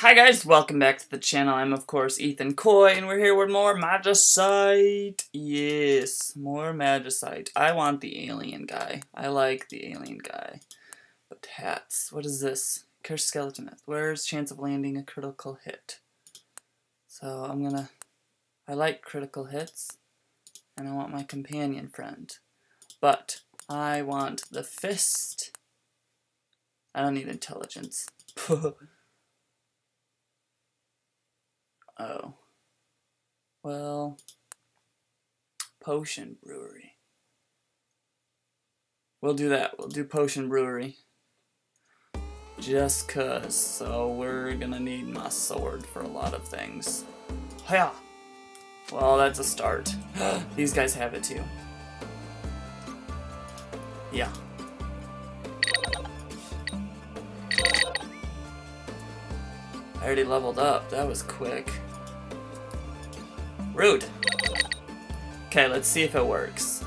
Hi guys, welcome back to the channel. I'm of course Ethan Coy, and we're here with more Magicite. Yes, more Magicite. I want the alien guy. I like the alien guy. But hats, what is this? Cursed Skeletoneth. Where's chance of landing a critical hit? So I'm gonna... I like critical hits, and I want my companion friend. But I want the fist. I don't need intelligence. Oh. Well, Potion Brewery. We'll do that. We'll do Potion Brewery. Just cuz. So we're gonna need my sword for a lot of things. Hiya! Well, that's a start. These guys have it too. Yeah. I already leveled up. That was quick. Rude. Okay, let's see if it works.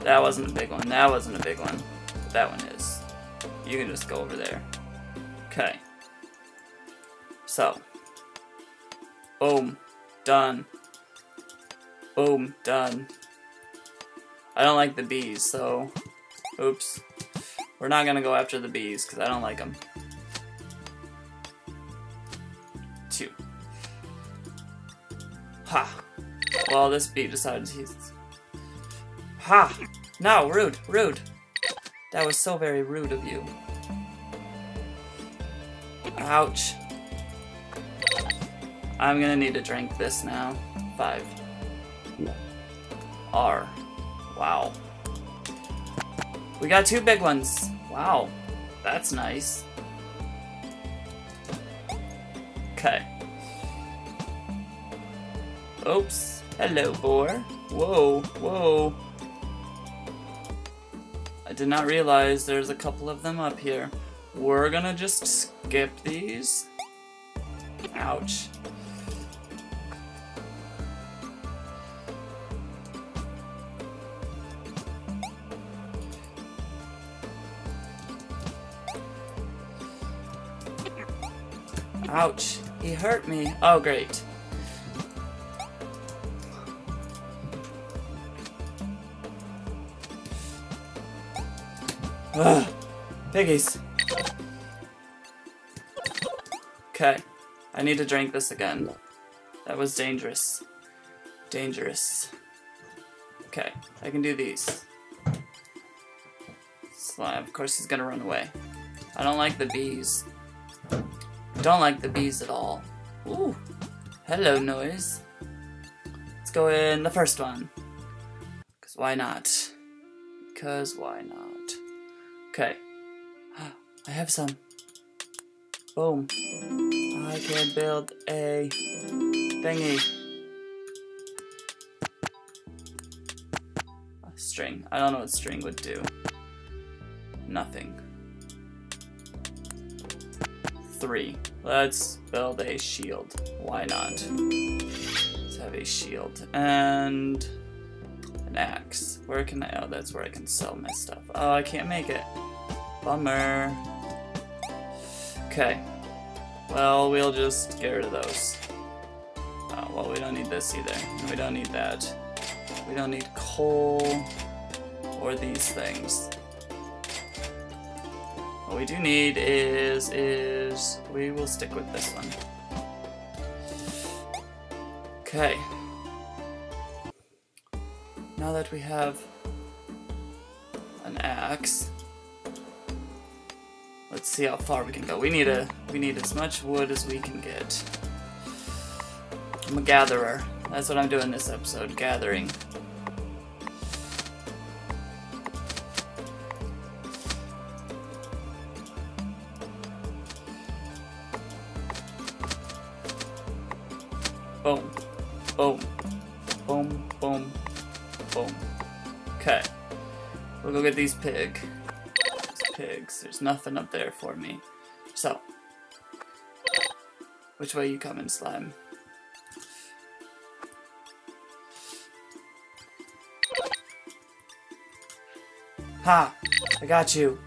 That wasn't a big one. That wasn't a big one. That one is. You can just go over there. Okay. So. Boom. Done. Boom. Done. I don't like the bees, so... Oops. We're not gonna go after the bees, because I don't like them. Well, this bee decided he's... Ha! No, rude, rude. That was so very rude of you. Ouch. I'm gonna need to drink this now. Five. R. Wow. We got two big ones. Wow. That's nice. Okay. Oops. Hello, boar. Whoa, whoa. I did not realize there's a couple of them up here. We're gonna just skip these. Ouch. Ouch. He hurt me. Oh, great. Ugh. Piggies. Okay. I need to drink this again. That was dangerous. Dangerous. Okay. I can do these. Slime. Of course he's gonna run away. I don't like the bees. Don't like the bees at all. Ooh. Hello, noise. Let's go in the first one. Because why not? Because why not? Okay. I have some. Boom. I can build a thingy. A string. I don't know what string would do. Nothing three. Let's build a shield. Why not? Let's have a shield. And an axe. Where can I, oh, that's where I can sell my stuff. Oh, I can't make it. Bummer. Okay. Well, we'll just get rid of those. Oh, well, we don't need this either. We don't need that. We don't need coal or these things. What we do need is, is, we will stick with this one. Okay. Now that we have an axe, let's see how far we can go. We need a, we need as much wood as we can get. I'm a gatherer. That's what I'm doing this episode, gathering. Get these pig. These pigs. There's nothing up there for me. So. Which way you coming, slime? Ha! I got you.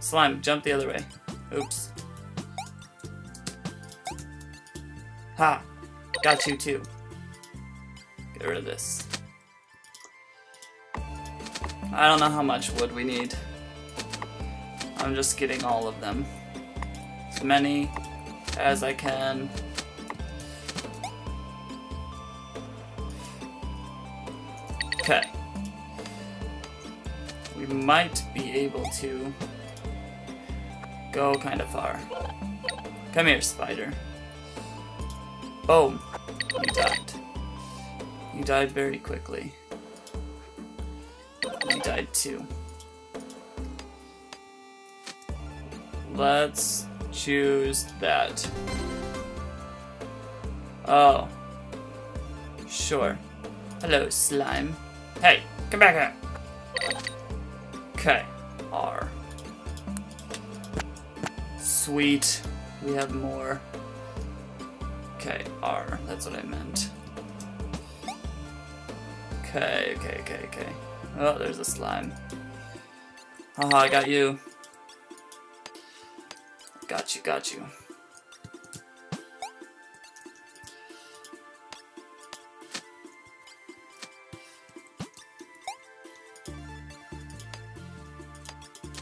Slime, jump the other way. Oops. Ha! Got you too. Get rid of this. I don't know how much wood we need. I'm just getting all of them. As many as I can. Okay. We might be able to go kind of far. Come here, spider. Boom. You died. You died very quickly. Too. Let's choose that. Oh. Sure. Hello, slime. Hey, come back here. Okay. R. Sweet. We have more. Okay, R. That's what I meant. Okay, okay, okay, okay. Oh, there's a slime. Haha, I got you. Got you, got you.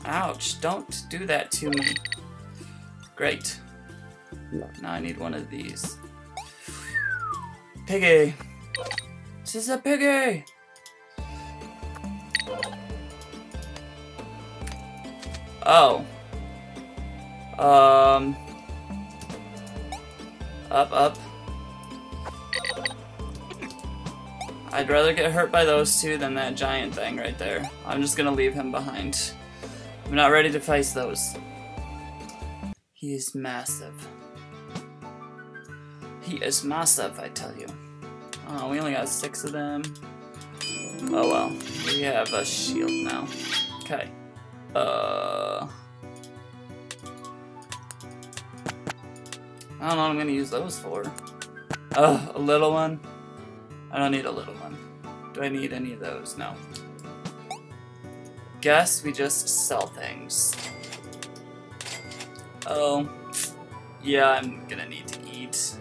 Ouch, don't do that to me. Great. Now I need one of these. Piggy! This is a piggy! Oh. Um. Up, up. I'd rather get hurt by those two than that giant thing right there. I'm just gonna leave him behind. I'm not ready to face those. He is massive. He is massive, I tell you. Oh, we only got six of them. Oh well. We have a shield now. Okay. Uh... I don't know what I'm gonna use those for. Uh, a little one? I don't need a little one. Do I need any of those? No. Guess we just sell things. Oh. Yeah, I'm gonna need to eat.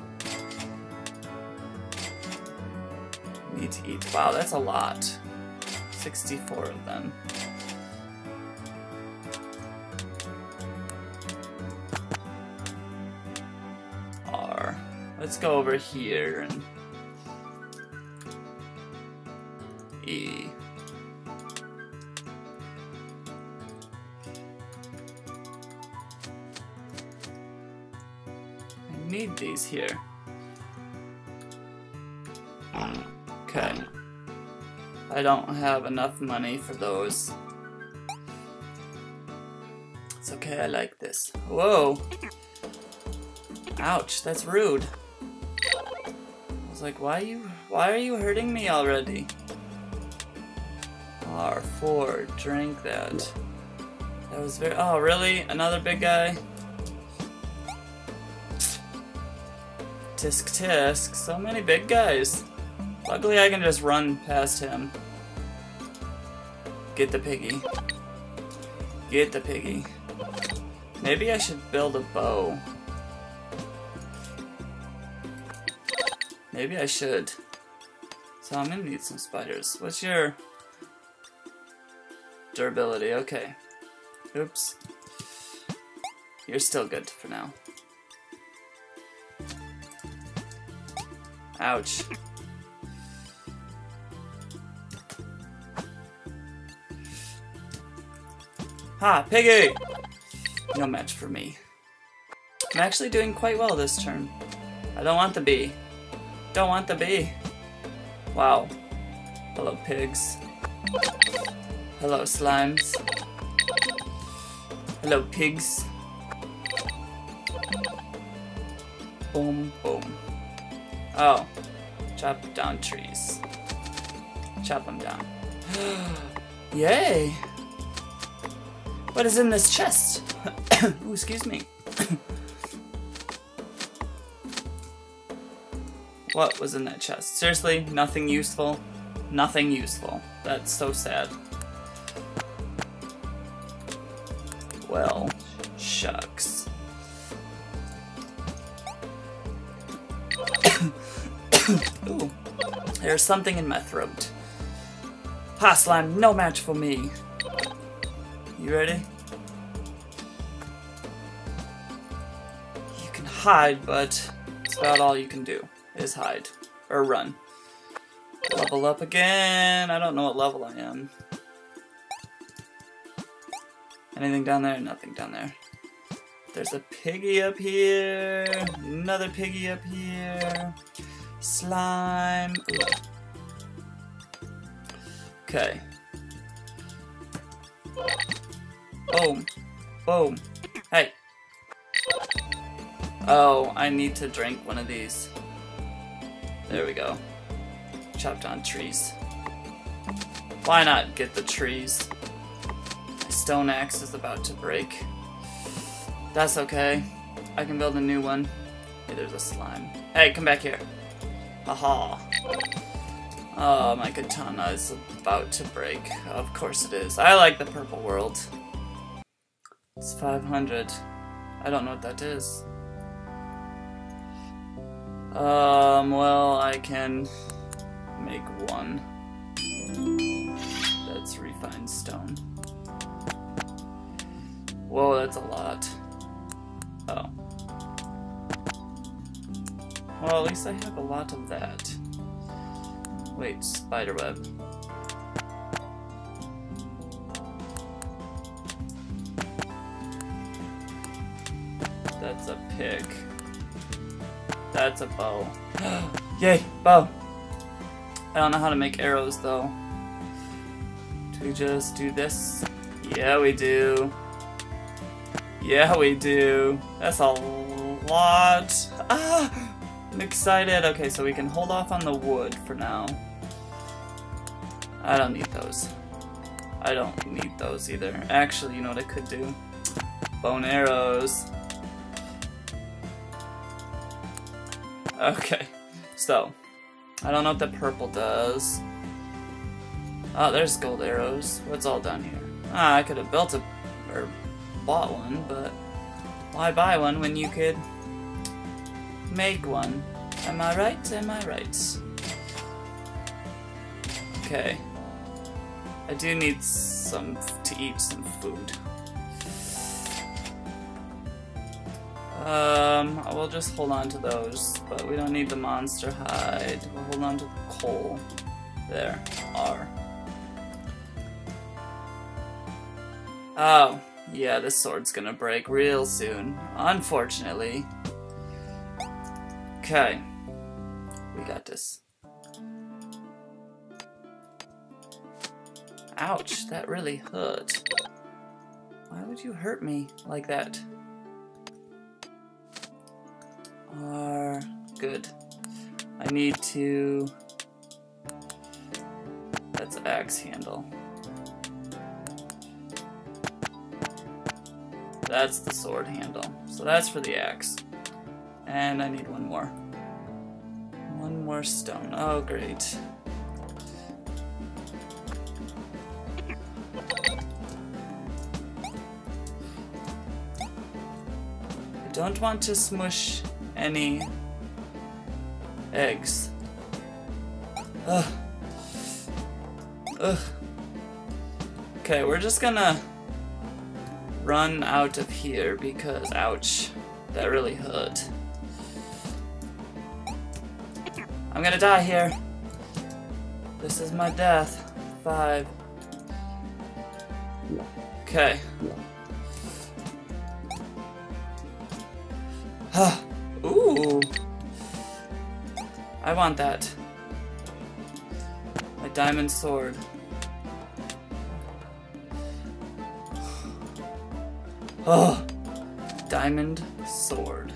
Need to eat. Wow, that's a lot. 64 of them. Let's go over here and E. I need these here. Okay. I don't have enough money for those. It's okay, I like this. Whoa! Ouch, that's rude. Like, why are you why are you hurting me already? R4, drink that. That was very oh really? Another big guy? Tisk tisk, so many big guys. Luckily I can just run past him. Get the piggy. Get the piggy. Maybe I should build a bow. Maybe I should. So I'm gonna need some spiders. What's your durability? Okay. Oops. You're still good for now. Ouch. Ha, piggy! No match for me. I'm actually doing quite well this turn. I don't want the bee. Don't want the bee. Wow. Hello, pigs. Hello, slimes. Hello, pigs. Boom, boom. Oh. Chop down trees. Chop them down. Yay! What is in this chest? Ooh, excuse me. what was in that chest? Seriously, nothing useful? Nothing useful. That's so sad. Well, shucks. Ooh, there's something in my throat. Ha, slime, no match for me. You ready? You can hide, but it's about all you can do, is hide. Or run. Level up again. I don't know what level I am. Anything down there? Nothing down there. There's a piggy up here. Another piggy up here. Slime. Okay. Boom. Boom. Hey. Oh, I need to drink one of these. There we go. Chopped on trees. Why not get the trees? My stone axe is about to break. That's okay. I can build a new one. Hey, there's a slime. Hey, come back here. Haha. Oh, my katana is about to break. Of course it is. I like the purple world. It's 500. I don't know what that is. Um, well, I can make one. That's refined stone. Whoa, that's a lot. Oh. Well, at least I have a lot of that. Wait, spiderweb. That's a pick. That's a bow. Yay, bow! I don't know how to make arrows though. Do we just do this? Yeah, we do. Yeah, we do. That's a lot. Ah! I'm excited. Okay, so we can hold off on the wood for now. I don't need those. I don't need those either. Actually, you know what I could do? Bone arrows. Okay, so, I don't know what the purple does. Oh, there's gold arrows. What's all down here? Ah, I could have built a, or bought one, but why buy one when you could make one? Am I right? Am I right? Okay. I do need some to eat some food. Um, we'll just hold on to those, but we don't need the monster hide. We'll hold on to the coal. There. R. Oh, yeah, this sword's gonna break real soon. Unfortunately. Okay. We got this. Ouch, that really hurt. Why would you hurt me like that? Are good. I need to... That's axe handle. That's the sword handle. So that's for the axe. And I need one more. One more stone. Oh, great. I don't want to smush any eggs. Ugh. Ugh. Okay, we're just gonna run out of here because, ouch, that really hurt. I'm gonna die here. This is my death. Five. Okay. Ooh. I want that. My diamond sword. Oh, diamond sword.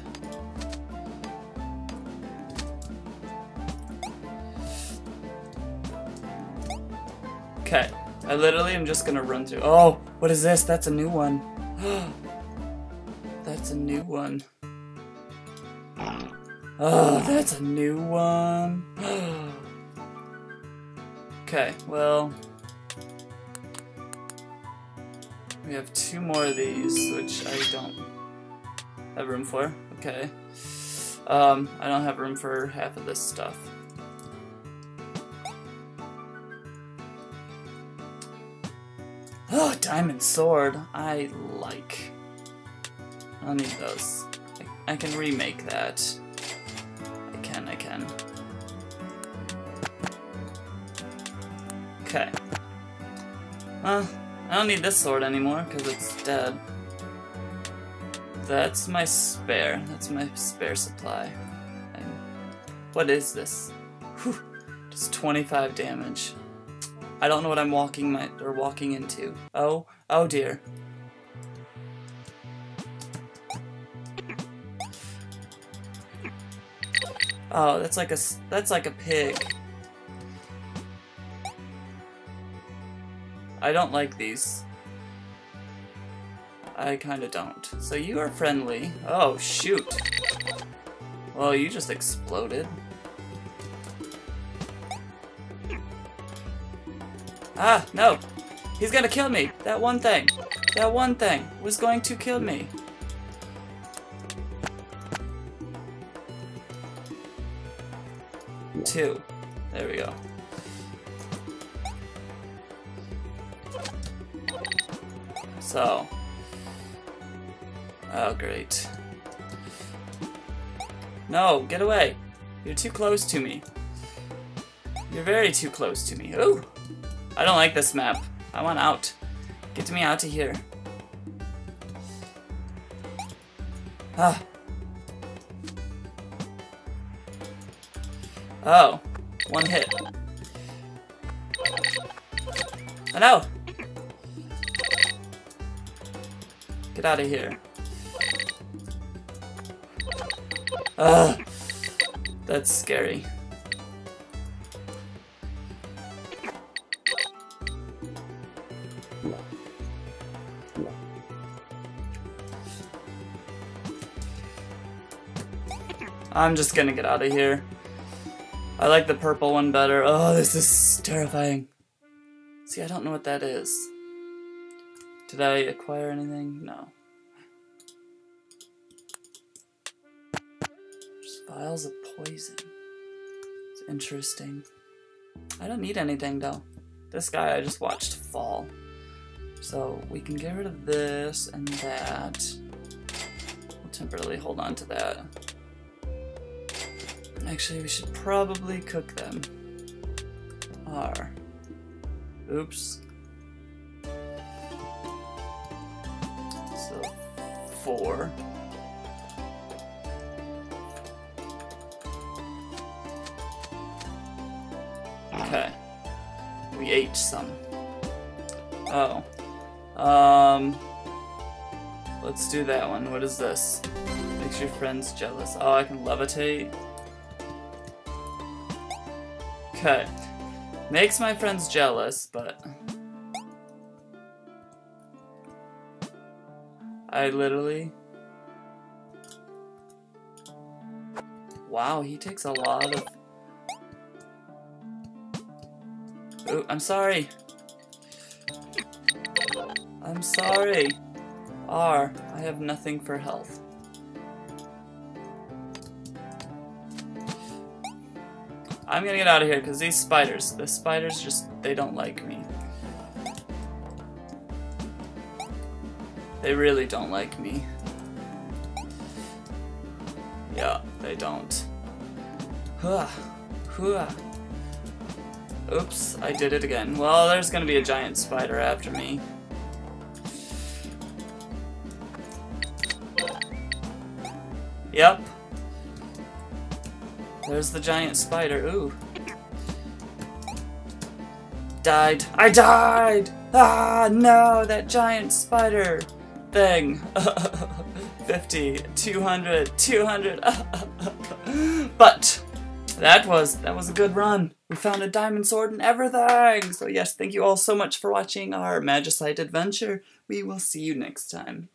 Okay, I literally am just gonna run through. Oh, what is this? That's a new one. That's a new one. Oh, that's a new one. okay, well. We have two more of these, which I don't have room for. Okay. Um, I don't have room for half of this stuff. Oh, diamond sword. I like. I'll need those. I, I can remake that. I don't need this sword anymore because it's dead. That's my spare. That's my spare supply. And what is this? Whew. Just 25 damage. I don't know what I'm walking my or walking into. Oh, oh dear. Oh, that's like a that's like a pig. I don't like these. I kinda don't. So you are friendly. Oh, shoot. Well, you just exploded. Ah, no! He's gonna kill me! That one thing! That one thing was going to kill me! Two. There we go. So. Oh, great. No, get away! You're too close to me. You're very too close to me. Ooh! I don't like this map. I want out. Get me out of here. Ah. Oh. One hit. Oh no! Get out of here. Ugh. That's scary. I'm just gonna get out of here. I like the purple one better. Oh, this is terrifying. See, I don't know what that is. Did I acquire anything? No. There's vials of poison. It's interesting. I don't need anything though. This guy I just watched fall. So we can get rid of this and that. We'll temporarily hold on to that. Actually, we should probably cook them. R. Oops. Four. Okay. We ate some. Oh. Um. Let's do that one. What is this? Makes your friends jealous. Oh, I can levitate. Okay. Makes my friends jealous, but... I literally... Wow, he takes a lot of... Ooh, I'm sorry. I'm sorry. R, I have nothing for health. I'm gonna get out of here because these spiders, the spiders just, they don't like me. They really don't like me. Yeah, they don't. Huh. Huh. Oops, I did it again. Well, there's gonna be a giant spider after me. Yep, there's the giant spider. Ooh. Died. I died! Ah, no! That giant spider thing. 50, 200, 200. but that was that was a good run. We found a diamond sword and everything. So yes, thank you all so much for watching our Magicite adventure. We will see you next time.